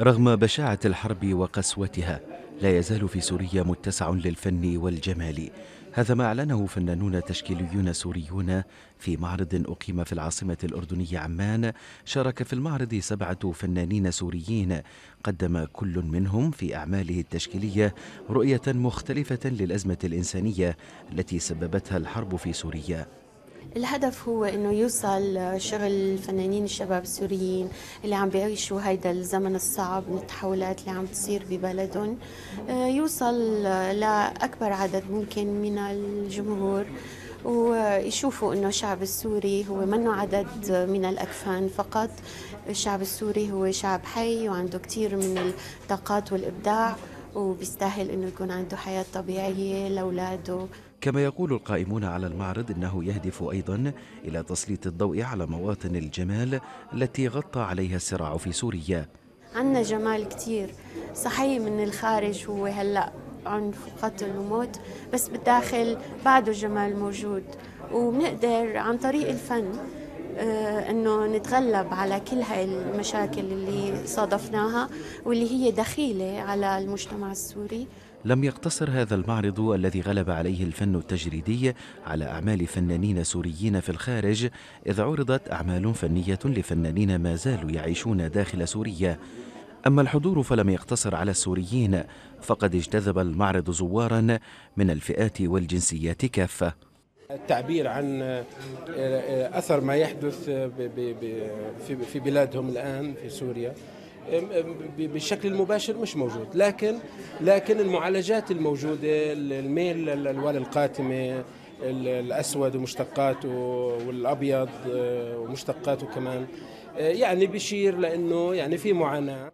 رغم بشاعة الحرب وقسوتها لا يزال في سوريا متسع للفن والجمال. هذا ما أعلنه فنانون تشكيليون سوريون في معرض أقيم في العاصمة الأردنية عمان. شارك في المعرض سبعة فنانين سوريين. قدم كل منهم في أعماله التشكيلية رؤية مختلفة للأزمة الإنسانية التي سببتها الحرب في سوريا. الهدف هو إنه يوصل شغل الفنانين الشباب السوريين اللي عم بيعيشوا هيدا الزمن الصعب من التحولات اللي عم تصير ببلدهم. آه، يوصل لأكبر عدد ممكن من الجمهور ويشوفوا إنه الشعب السوري هو منه عدد من الأكفان فقط. الشعب السوري هو شعب حي وعنده كثير من الطاقات والإبداع. وبيستاهل إنه يكون عنده حياة طبيعية لأولاده. كما يقول القائمون على المعرض إنه يهدف أيضا إلى تسليط الضوء على مواطن الجمال التي غطى عليها الصراع في سوريا. عندنا جمال كثير صحيح من الخارج هو هلأ عنف وقتل وموت بس بالداخل بعده جمال موجود. وبنقدر عن طريق الفن إنه نتغلب على كل هاي المشاكل اللي صادفناها واللي هي دخيلة على المجتمع السوري. لم يقتصر هذا المعرض الذي غلب عليه الفن التجريدي على أعمال فنانين سوريين في الخارج إذ عرضت أعمال فنية لفنانين ما زالوا يعيشون داخل سوريا. أما الحضور فلم يقتصر على السوريين فقد اجتذب المعرض زوارا من الفئات والجنسيات كافة. التعبير عن أثر ما يحدث في بلادهم الآن في سوريا. بالشكل المباشر مش موجود. لكن لكن المعالجات الموجودة الميل للالوان القاتمة الأسود ومشتقاته والأبيض آه، ومشتقاته كمان آه، يعني بيشير لأنه يعني في معاناة.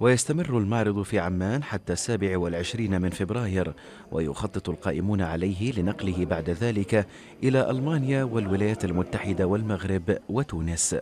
ويستمر المعرض في عمان حتى السابع والعشرين من فبراير ويخطط القائمون عليه لنقله بعد ذلك إلى ألمانيا والولايات المتحدة والمغرب وتونس.